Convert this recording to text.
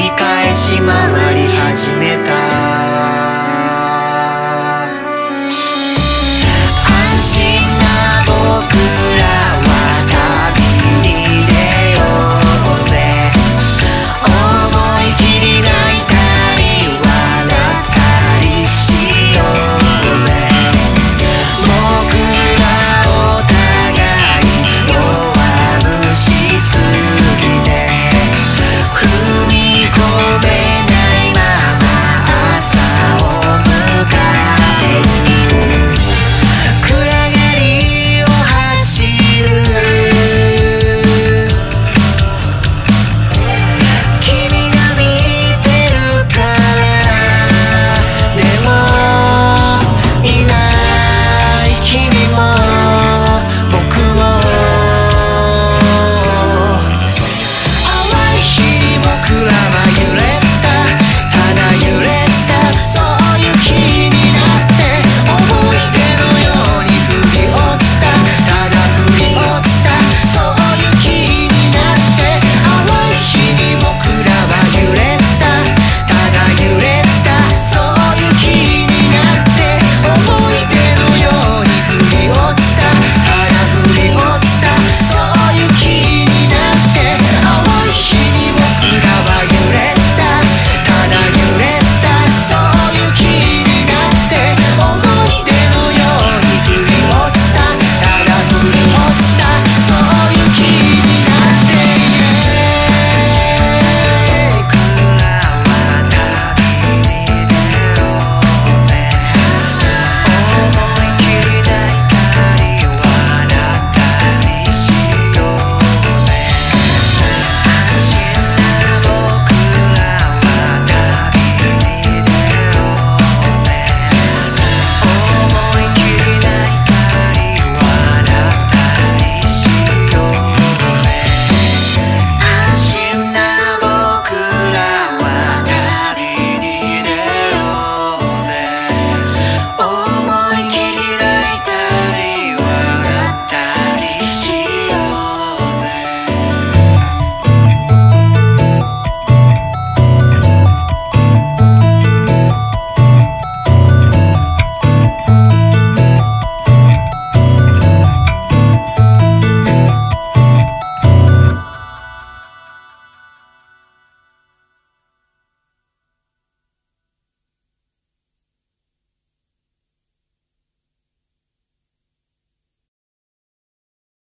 り返し回り始めた。